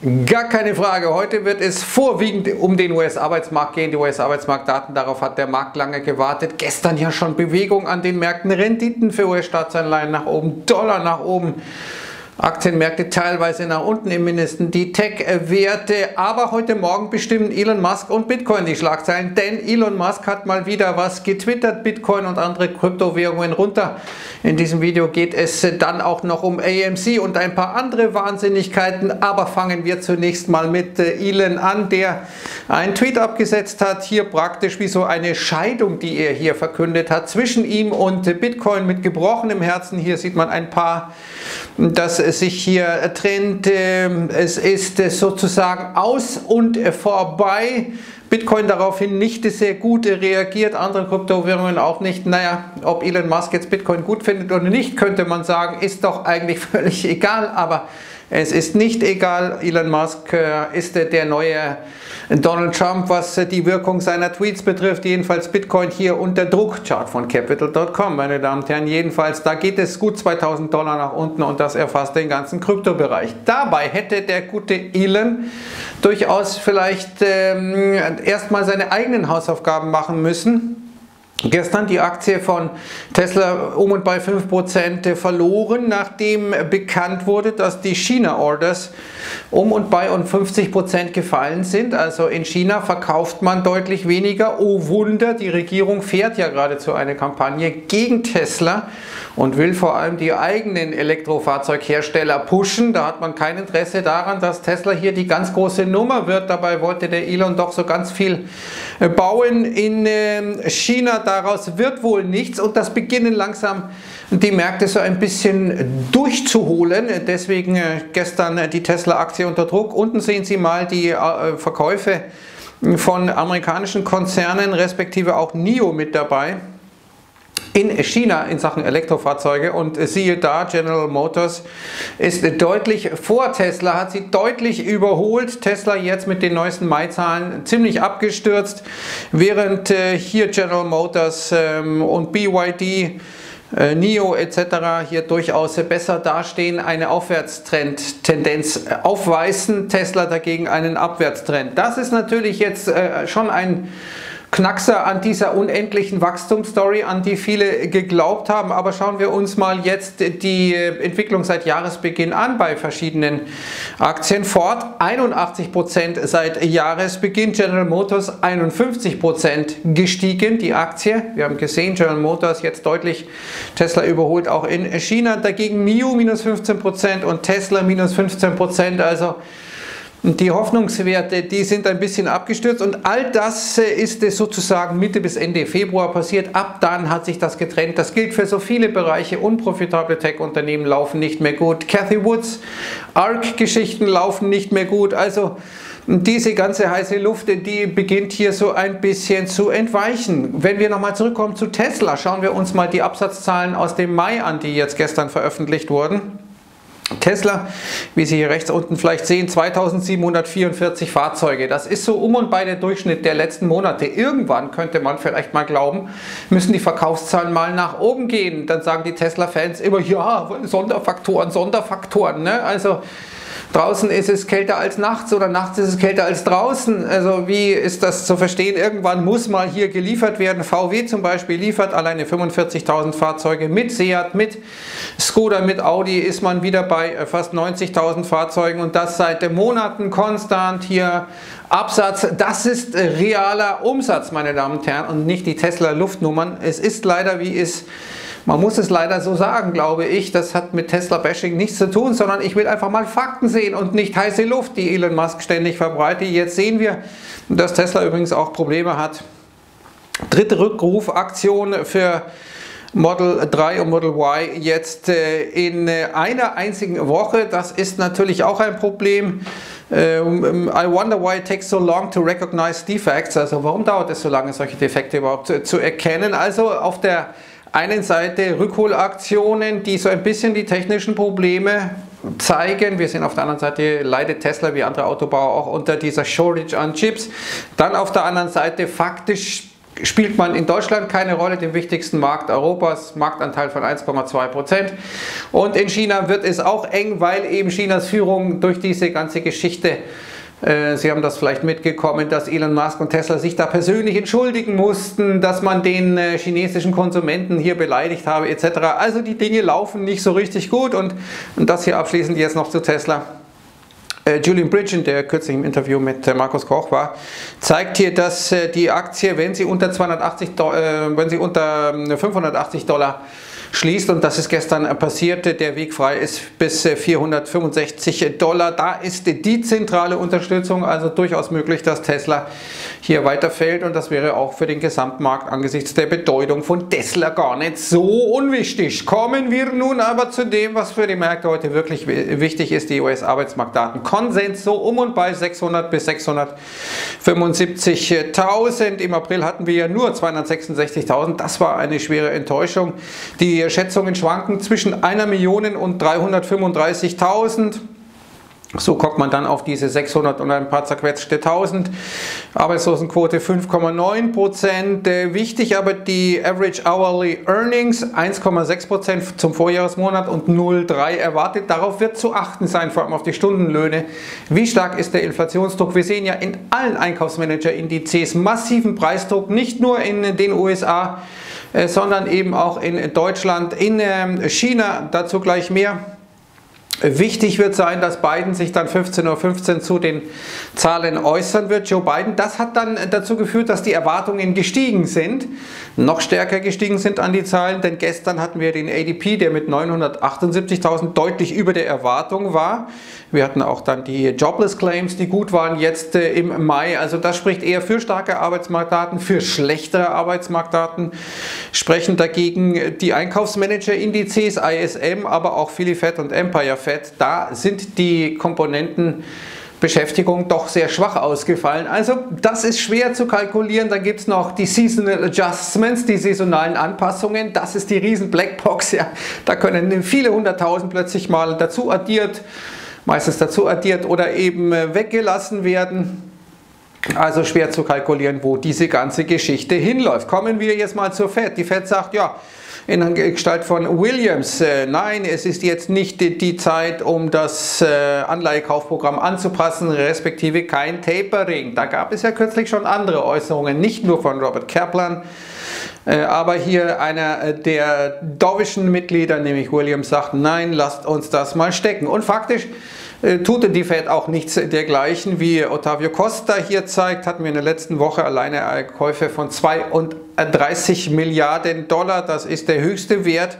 Gar keine Frage. Heute wird es vorwiegend um den US-Arbeitsmarkt gehen, die US-Arbeitsmarktdaten. Darauf hat der Markt lange gewartet. Gestern ja schon Bewegung an den Märkten, Renditen für US-Staatsanleihen nach oben, Dollar nach oben. Aktienmärkte teilweise nach unten im Mindesten, die Tech-Werte, aber heute Morgen bestimmen Elon Musk und Bitcoin die Schlagzeilen, denn Elon Musk hat mal wieder was getwittert, Bitcoin und andere Kryptowährungen runter. In diesem Video geht es dann auch noch um AMC und ein paar andere Wahnsinnigkeiten, aber fangen wir zunächst mal mit äh, Elon an, der einen Tweet abgesetzt hat, hier praktisch wie so eine Scheidung, die er hier verkündet hat, zwischen ihm und Bitcoin mit gebrochenem Herzen. Hier sieht man ein paar, das sich hier trennt. Ähm, es ist sozusagen aus und vorbei. Bitcoin daraufhin nicht sehr gut reagiert, andere Kryptowährungen auch nicht. Naja, ob Elon Musk jetzt Bitcoin gut findet oder nicht, könnte man sagen, ist doch eigentlich völlig egal. Aber es ist nicht egal, Elon Musk äh, ist der neue Donald Trump, was die Wirkung seiner Tweets betrifft. Jedenfalls Bitcoin hier unter Druck. Chart von Capital.com, meine Damen und Herren. Jedenfalls, da geht es gut 2000 Dollar nach unten und das erfasst den ganzen Kryptobereich. Dabei hätte der gute Elon durchaus vielleicht ähm, erstmal seine eigenen Hausaufgaben machen müssen Gestern die Aktie von Tesla um und bei 5% verloren, nachdem bekannt wurde, dass die China-Orders um und bei und 50% gefallen sind. Also in China verkauft man deutlich weniger. Oh Wunder, die Regierung fährt ja geradezu eine Kampagne gegen Tesla und will vor allem die eigenen Elektrofahrzeughersteller pushen. Da hat man kein Interesse daran, dass Tesla hier die ganz große Nummer wird. Dabei wollte der Elon doch so ganz viel bauen in ähm, China daraus wird wohl nichts und das beginnen langsam die Märkte so ein bisschen durchzuholen. Deswegen äh, gestern die Tesla-Aktie unter Druck. Unten sehen Sie mal die äh, Verkäufe von amerikanischen Konzernen, respektive auch NIO mit dabei in China in Sachen Elektrofahrzeuge und siehe da, General Motors ist deutlich vor Tesla, hat sie deutlich überholt. Tesla jetzt mit den neuesten Mai-Zahlen ziemlich abgestürzt, während äh, hier General Motors ähm, und BYD äh, NIO etc. hier durchaus besser dastehen, eine Aufwärtstrend-Tendenz aufweisen, Tesla dagegen einen Abwärtstrend. Das ist natürlich jetzt äh, schon ein Knackser an dieser unendlichen Wachstumsstory, an die viele geglaubt haben. Aber schauen wir uns mal jetzt die Entwicklung seit Jahresbeginn an bei verschiedenen Aktien. Ford 81% seit Jahresbeginn, General Motors 51% gestiegen, die Aktie. Wir haben gesehen, General Motors jetzt deutlich Tesla überholt, auch in China. Dagegen NIO minus 15% und Tesla minus 15%. Also die Hoffnungswerte, die sind ein bisschen abgestürzt und all das äh, ist sozusagen Mitte bis Ende Februar passiert. Ab dann hat sich das getrennt. Das gilt für so viele Bereiche. Unprofitable Tech-Unternehmen laufen nicht mehr gut. Cathy Woods, ARC-Geschichten laufen nicht mehr gut. Also diese ganze heiße Luft, die beginnt hier so ein bisschen zu entweichen. Wenn wir nochmal zurückkommen zu Tesla, schauen wir uns mal die Absatzzahlen aus dem Mai an, die jetzt gestern veröffentlicht wurden. Tesla, wie Sie hier rechts unten vielleicht sehen, 2744 Fahrzeuge. Das ist so um und bei der Durchschnitt der letzten Monate. Irgendwann könnte man vielleicht mal glauben, müssen die Verkaufszahlen mal nach oben gehen. Dann sagen die Tesla-Fans immer, ja, Sonderfaktoren, Sonderfaktoren. Ne? Also draußen ist es kälter als nachts oder nachts ist es kälter als draußen. Also wie ist das zu verstehen? Irgendwann muss mal hier geliefert werden. VW zum Beispiel liefert alleine 45.000 Fahrzeuge mit Seat, mit Skoda, mit Audi ist man wieder bei äh, fast 90.000 Fahrzeugen und das seit Monaten konstant hier Absatz. Das ist realer Umsatz, meine Damen und Herren, und nicht die Tesla Luftnummern. Es ist leider, wie es man muss es leider so sagen, glaube ich. Das hat mit Tesla-Bashing nichts zu tun, sondern ich will einfach mal Fakten sehen und nicht heiße Luft, die Elon Musk ständig verbreitet. Jetzt sehen wir, dass Tesla übrigens auch Probleme hat. Dritte Rückrufaktion für Model 3 und Model Y jetzt äh, in äh, einer einzigen Woche. Das ist natürlich auch ein Problem. Ähm, I wonder why it takes so long to recognize defects. Also warum dauert es so lange, solche Defekte überhaupt zu erkennen? Also auf der einen Seite Rückholaktionen, die so ein bisschen die technischen Probleme zeigen. Wir sehen auf der anderen Seite, leidet Tesla wie andere Autobauer auch unter dieser Shortage an Chips. Dann auf der anderen Seite faktisch spielt man in Deutschland keine Rolle, dem wichtigsten Markt Europas, Marktanteil von 1,2 Prozent. Und in China wird es auch eng, weil eben Chinas Führung durch diese ganze Geschichte Sie haben das vielleicht mitgekommen, dass Elon Musk und Tesla sich da persönlich entschuldigen mussten, dass man den äh, chinesischen Konsumenten hier beleidigt habe etc. Also die Dinge laufen nicht so richtig gut und, das hier abschließend jetzt noch zu Tesla. Äh, Julian Bridgen, der kürzlich im Interview mit äh, Markus Koch war, zeigt hier, dass äh, die Aktie, wenn sie unter 280, wenn sie unter 580 ähm, Dollar schließt und das ist gestern passiert. Der Weg frei ist bis 465 Dollar. Da ist die zentrale Unterstützung, also durchaus möglich, dass Tesla hier weiterfällt und das wäre auch für den Gesamtmarkt angesichts der Bedeutung von Tesla gar nicht so unwichtig. Kommen wir nun aber zu dem, was für die Märkte heute wirklich wichtig ist, die US-Arbeitsmarktdaten. Konsens so um und bei 600 bis 675.000. Im April hatten wir ja nur 266.000. Das war eine schwere Enttäuschung. Die Schätzungen schwanken zwischen einer Million und 335.000. So kommt man dann auf diese 600 und ein paar zerquetschte 1000. Arbeitslosenquote 5,9 Prozent. Äh, wichtig aber die Average Hourly Earnings 1,6 Prozent zum Vorjahresmonat und 0,3 erwartet. Darauf wird zu achten sein, vor allem auf die Stundenlöhne. Wie stark ist der Inflationsdruck? Wir sehen ja in allen Einkaufsmanager-Indizes massiven Preisdruck, nicht nur in den USA, sondern eben auch in Deutschland, in ähm, China. Dazu gleich mehr. Wichtig wird sein, dass Biden sich dann 15.15 .15 Uhr zu den Zahlen äußern wird. Joe Biden, das hat dann dazu geführt, dass die Erwartungen gestiegen sind, noch stärker gestiegen sind an die Zahlen, denn gestern hatten wir den ADP, der mit 978.000 deutlich über der Erwartung war. Wir hatten auch dann die Jobless Claims, die gut waren jetzt äh, im Mai. Also das spricht eher für starke Arbeitsmarktdaten, für schlechtere Arbeitsmarktdaten. Sprechen dagegen die Einkaufsmanager-Indizes, ISM, aber auch Philly-Fed und Empire-Fed. Da sind die Komponenten Beschäftigung doch sehr schwach ausgefallen. Also das ist schwer zu kalkulieren. Dann gibt es noch die Seasonal Adjustments, die saisonalen Anpassungen. Das ist die riesen Blackbox. Ja. Da können viele hunderttausend plötzlich mal dazu addiert meistens dazu addiert oder eben äh, weggelassen werden. Also schwer zu kalkulieren, wo diese ganze Geschichte hinläuft. Kommen wir jetzt mal zur FED. Die FED sagt, ja, in Gestalt von Williams, äh, nein, es ist jetzt nicht die, Zeit, um das äh, Anleihekaufprogramm anzupassen, respektive kein Tapering. Da gab es ja kürzlich schon andere Äußerungen, nicht nur von Robert Kaplan, äh, aber hier einer der dovischen Mitglieder, nämlich Williams, sagt, nein, lasst uns das mal stecken. Und faktisch äh, tut die Fed auch nichts dergleichen, wie Ottavio Costa hier zeigt, hatten wir in der letzten Woche alleine Käufe von 32 Milliarden Dollar, das ist der höchste Wert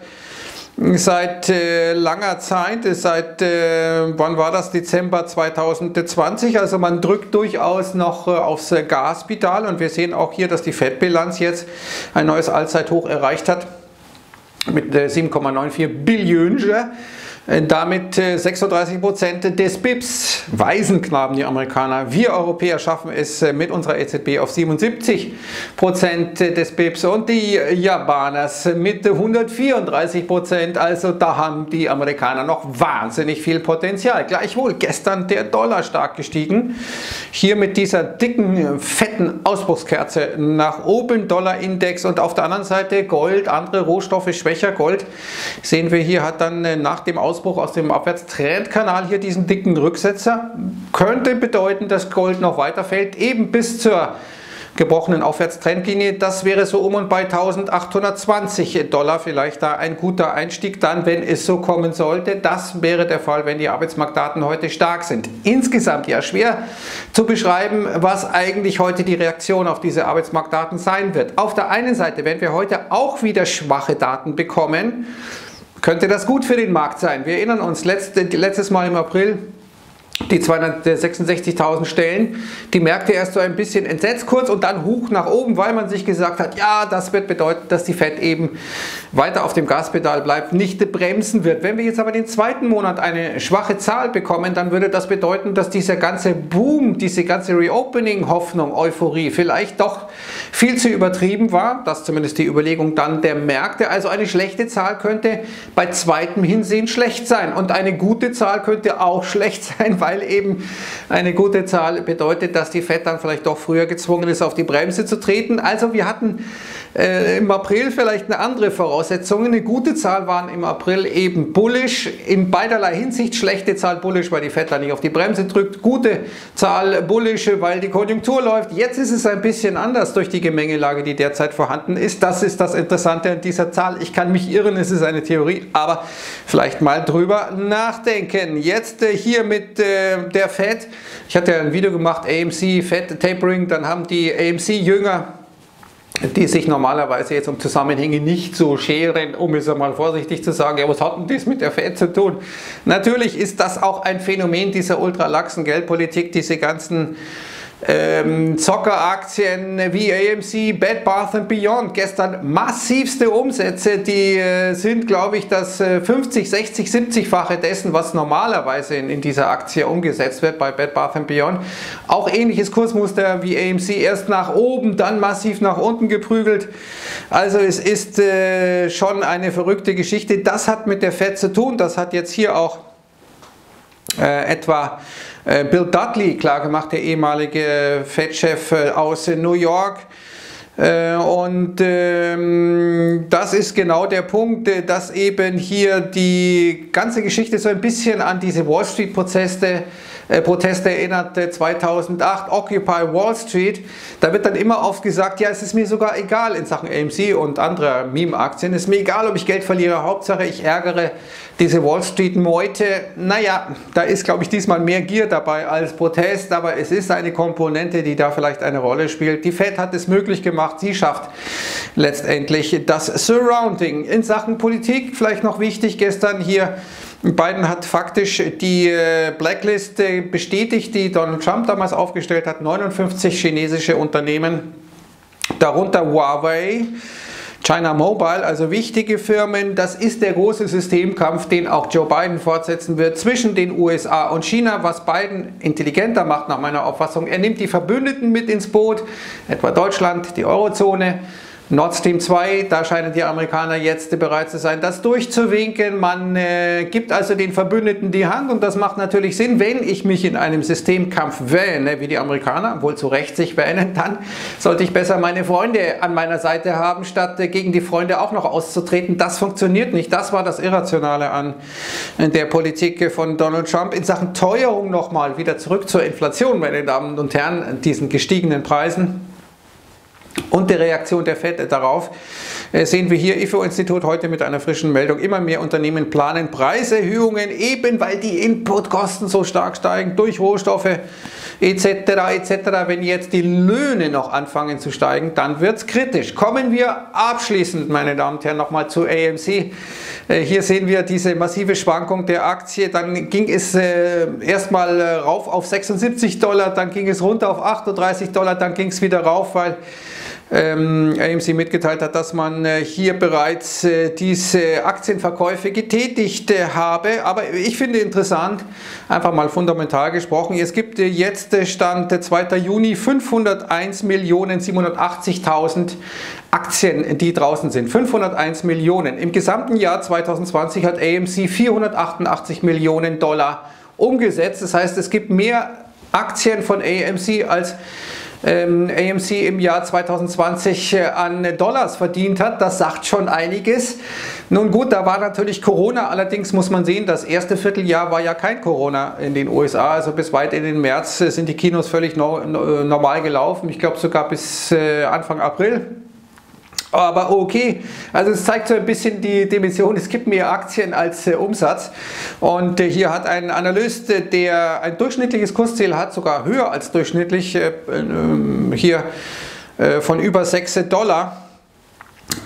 seit äh, langer Zeit, seit, äh, wann war das, Dezember 2020, also man drückt durchaus noch äh, aufs Gaspedal und wir sehen auch hier, dass die Fettbilanz jetzt ein neues Allzeithoch erreicht hat mit 7,94 äh, Billionen damit 36 äh, Prozent des BIPs. Waisenknaben, die Amerikaner. Wir Europäer schaffen es äh, mit unserer EZB auf 77 Prozent des BIPs und die Japaners mit 134 Prozent. Also da haben die Amerikaner noch wahnsinnig viel Potenzial. Gleichwohl gestern der Dollar stark gestiegen. Hier mit dieser dicken, fetten Ausbruchskerze nach oben Dollarindex und auf der anderen Seite Gold, andere Rohstoffe schwächer. Gold sehen wir hier hat dann nach dem Ausbruch Ausbruch aus dem Abwärtstrendkanal hier diesen dicken Rücksetzer. Könnte bedeuten, dass Gold noch weiter fällt, eben bis zur gebrochenen Aufwärtstrendlinie. Das wäre so um und bei 1820 Dollar vielleicht da ein guter Einstieg dann, wenn es so kommen sollte. Das wäre der Fall, wenn die Arbeitsmarktdaten heute stark sind. Insgesamt ja schwer zu beschreiben, was eigentlich heute die Reaktion auf diese Arbeitsmarktdaten sein wird. Auf der einen Seite, wenn wir heute auch wieder schwache Daten bekommen, könnte das gut für den Markt sein. Wir erinnern uns, letzte, letztes Mal im April die 266.000 Stellen, die Märkte erst so ein bisschen entsetzt kurz und dann hoch nach oben, weil man sich gesagt hat, ja, das wird bedeuten, dass die Fed eben weiter auf dem Gaspedal bleibt, nicht bremsen wird. Wenn wir jetzt aber den zweiten Monat eine schwache Zahl bekommen, dann würde das bedeuten, dass dieser ganze Boom, diese ganze Reopening-Hoffnung, Euphorie vielleicht doch viel zu übertrieben war. Das zumindest die Überlegung dann der Märkte. Also eine schlechte Zahl könnte bei zweitem Hinsehen schlecht sein und eine gute Zahl könnte auch schlecht sein, weil weil eben eine gute Zahl bedeutet, dass die FED dann vielleicht doch früher gezwungen ist, auf die Bremse zu treten. Also wir hatten äh, im April vielleicht eine andere Voraussetzung. Eine gute Zahl waren im April eben bullish, in beiderlei Hinsicht schlechte Zahl bullish, weil die FED da nicht auf die Bremse drückt, gute Zahl bullish, weil die Konjunktur läuft. Jetzt ist es ein bisschen anders durch die Gemengelage, die derzeit vorhanden ist. Das ist das Interessante an dieser Zahl. Ich kann mich irren, es ist eine Theorie, aber vielleicht mal drüber nachdenken. Jetzt äh, hier mit äh, der FED. Ich hatte ja ein Video gemacht, AMC, FED Tapering, dann haben die AMC-Jünger die sich normalerweise jetzt um Zusammenhänge nicht so scheren, um es einmal vorsichtig zu sagen, ja, was hat denn das mit der Fed zu tun? Natürlich ist das auch ein Phänomen dieser ultralaxen Geldpolitik, diese ganzen ähm, Zockeraktien wie AMC, Bed Bath Beyond gestern massivste Umsätze, die äh, sind glaube ich das äh, 50, 60, 70-fache dessen, was normalerweise in, in, dieser Aktie umgesetzt wird bei Bed Bath Beyond. Auch ähnliches Kursmuster wie AMC, erst nach oben, dann massiv nach unten geprügelt. Also es ist äh, schon eine verrückte Geschichte. Das hat mit der Fed zu tun, das hat jetzt hier auch äh, etwa äh, Bill Dudley klargemacht, der ehemalige Fed-Chef äh, aus New York. Und ähm, das ist genau der Punkt, dass eben hier die ganze Geschichte so ein bisschen an diese Wall Street-Prozesse äh, Proteste erinnert 2008, Occupy Wall Street. Da wird dann immer oft gesagt, ja, es ist mir sogar egal in Sachen AMC und anderer Meme-Aktien. Es ist mir egal, ob ich Geld verliere. Hauptsache, ich ärgere diese Wall Street-Meute. Naja, da ist, glaube ich, diesmal mehr Gier dabei als Protest, aber es ist eine Komponente, die da vielleicht eine Rolle spielt. Die Fed hat es möglich gemacht. Sie schafft letztendlich das Surrounding. In Sachen Politik vielleicht noch wichtig, gestern hier Biden hat faktisch die äh, Blacklist bestätigt, die Donald Trump damals aufgestellt hat. 59 chinesische Unternehmen, darunter Huawei, China Mobile, also wichtige Firmen. Das ist der große Systemkampf, den auch Joe Biden fortsetzen wird zwischen den USA und China, was Biden intelligenter macht nach meiner Auffassung. Er nimmt die Verbündeten mit ins Boot, etwa Deutschland, die Eurozone. Nord Stream 2, da scheinen die Amerikaner jetzt bereit zu sein, das durchzuwinken. Man äh, gibt also den Verbündeten die Hand und das macht natürlich Sinn, wenn ich mich in einem Systemkampf wähne, wie die Amerikaner, wohl zu Recht sich wähnen, dann sollte ich besser meine Freunde an meiner Seite haben, statt äh, gegen die Freunde auch noch auszutreten. Das funktioniert nicht. Das war das Irrationale an der Politik von Donald Trump. In Sachen Teuerung nochmal wieder zurück zur Inflation, meine Damen und Herren, diesen gestiegenen Preisen und der Reaktion der FED darauf äh, sehen wir hier IFO-Institut heute mit einer frischen Meldung. Immer mehr Unternehmen planen Preiserhöhungen, eben weil die Inputkosten so stark steigen durch Rohstoffe etc. etc. Wenn jetzt die Löhne noch anfangen zu steigen, dann wird es kritisch. Kommen wir abschließend, meine Damen und Herren, nochmal zu AMC. Äh, hier sehen wir diese massive Schwankung der Aktie. Dann ging es äh, erstmal rauf auf 76 Dollar, dann ging es runter auf 38 Dollar, dann ging es wieder rauf, weil AMC mitgeteilt hat, dass man äh, hier bereits äh, diese Aktienverkäufe getätigt äh, habe. Aber ich finde interessant, einfach mal fundamental gesprochen, es gibt jetzt Stand 2. Juni 501.780.000 Aktien, die draußen sind. 501 Millionen. Im gesamten Jahr 2020 hat AMC 488 Millionen Dollar umgesetzt. Das heißt, es gibt mehr Aktien von AMC als ähm, AMC im Jahr 2020 äh, an Dollars verdient hat. Das sagt schon einiges. Nun gut, da war natürlich Corona. Allerdings muss man sehen, das erste Vierteljahr war ja kein Corona in den USA. Also bis weit in den März sind die Kinos völlig no normal gelaufen. Ich glaube sogar bis äh, Anfang April. Aber okay, also es zeigt so ein bisschen die Dimension, es gibt mehr Aktien als äh, Umsatz. Und äh, hier hat ein Analyst, äh, der ein durchschnittliches Kursziel hat, sogar höher als durchschnittlich, äh, ähm, hier äh, von über 6 Dollar,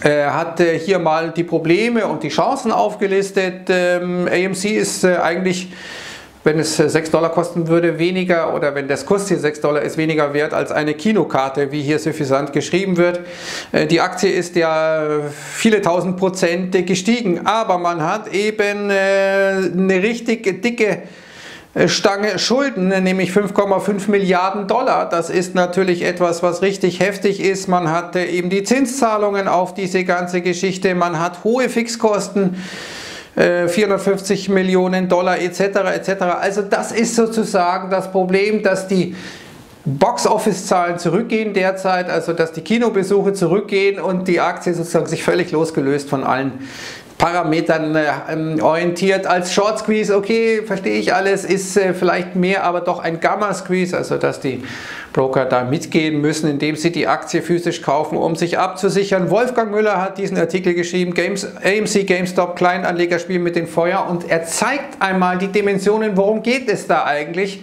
hat hier mal die Probleme und die Chancen aufgelistet. Ähm, AMC ist eigentlich wenn es 6 äh, Dollar kosten würde, weniger oder wenn das Kurs hier 6 Dollar ist, weniger wert als eine Kinokarte, wie hier suffisant geschrieben wird. Äh, die Aktie ist ja viele tausend Prozent gestiegen, aber man hat eben äh, eine richtig dicke Stange Schulden, nämlich 5,5 Milliarden Dollar. Das ist natürlich etwas, was richtig heftig ist. Man hat eben die Zinszahlungen auf diese ganze Geschichte, man hat hohe Fixkosten 450 äh, Millionen Dollar etc. etc. Also das ist sozusagen das Problem, dass die Box-Office-Zahlen zurückgehen derzeit, also dass die Kinobesuche zurückgehen und die Aktie sozusagen sich völlig losgelöst von allen Parametern äh, ähm, orientiert. Als Short Squeeze, okay, verstehe ich alles, ist äh, vielleicht mehr, aber doch ein Gamma Squeeze, also dass die Broker da mitgehen müssen, indem sie die Aktie physisch kaufen, um sich abzusichern. Wolfgang Müller hat diesen Artikel geschrieben, Games, AMC GameStop, Kleinanleger spielen mit dem Feuer und er zeigt einmal die Dimensionen, worum geht es da eigentlich.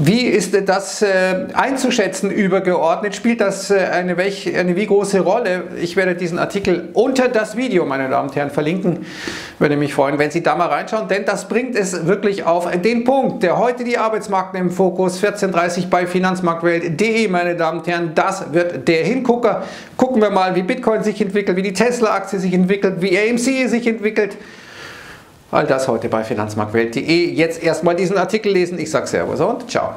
Wie ist das äh, einzuschätzen übergeordnet? Spielt das äh, eine, welch, eine wie große Rolle? Ich werde diesen Artikel unter das Video, meine Damen und Herren, verlinken. Würde mich freuen, wenn Sie da mal reinschauen, denn das bringt es wirklich auf den Punkt, der heute die Arbeitsmarken im Fokus 14.30 bei finanzmarktwelt.de, meine Damen und Herren. Das wird der Hingucker. Gucken wir mal, wie Bitcoin sich entwickelt, wie die Tesla-Aktie sich entwickelt, wie AMC sich entwickelt. All das heute bei finanzmarktwelt.de. Jetzt erstmal diesen Artikel lesen. Ich sage Servus und ciao.